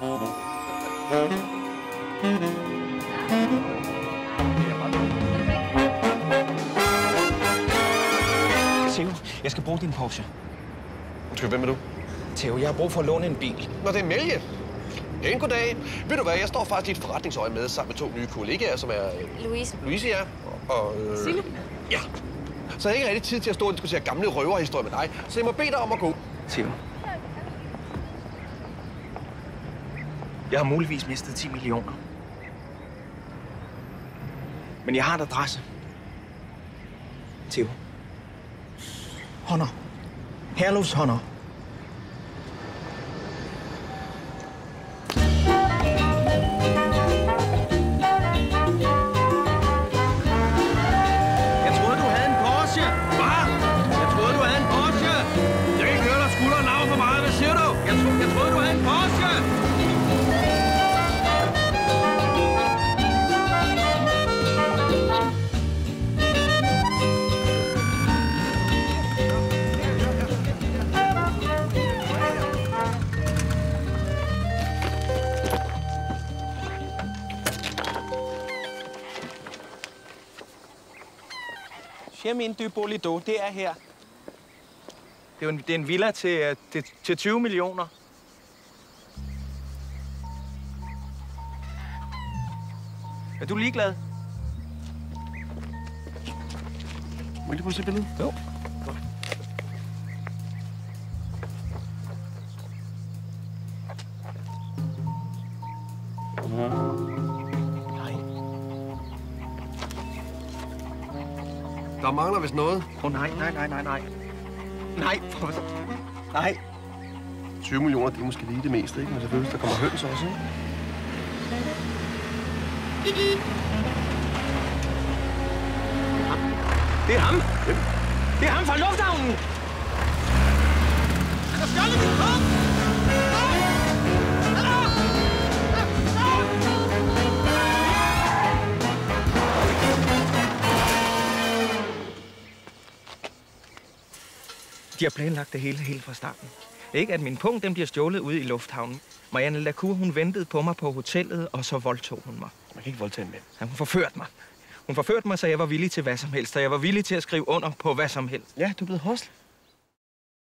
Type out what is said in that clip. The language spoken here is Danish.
Theo, jeg skal bruge din Porsche. Undskyld, hvem er du? Theo, jeg har brug for at låne en bil. Nå, det er Melje. Pæn goddag. Ved du hvad, jeg står faktisk i et forretningsøje med sammen med to nye kollegaer, som er øh, Louise. Louise, ja, og... Øh, Signe. Ja. Så jeg har ikke rigtig tid til at stå og diskutere gamle røverhistorier med dig, så jeg må bede dig om at gå. Theo. Jeg har muligvis mistet 10 millioner. Men jeg har en adresse. Theo. Honor. Herlufs Honor. Jeg troede, du Chemin du Bolido, det er her. Det er, en, det er en villa til, øh, til, til 20 millioner. Er du ligeglad? Må jeg lige prøve at se billedet? Jo. Nej. Der mangler vist noget. Åh, oh, nej, nej, nej, nej, nej. Nej, for... Nej. 20 millioner, det er måske lige det meste, ikke? Men selvfølgelig, der kommer høns også, ikke? Det er ham. Det er ham fra lufthavnen. De har planlagt det hele helt fra starten. Ikke at min punkt den bliver stjålet ude i lufthavnen. Marianne Lacour, hun ventede på mig på hotellet, og så voldtog hun mig. Man kan ikke voldtage en mand. Ja, hun forførte mig. Hun forførte mig, så jeg var villig til hvad som helst, og jeg var villig til at skrive under på hvad som helst. Ja, du er blevet hostel.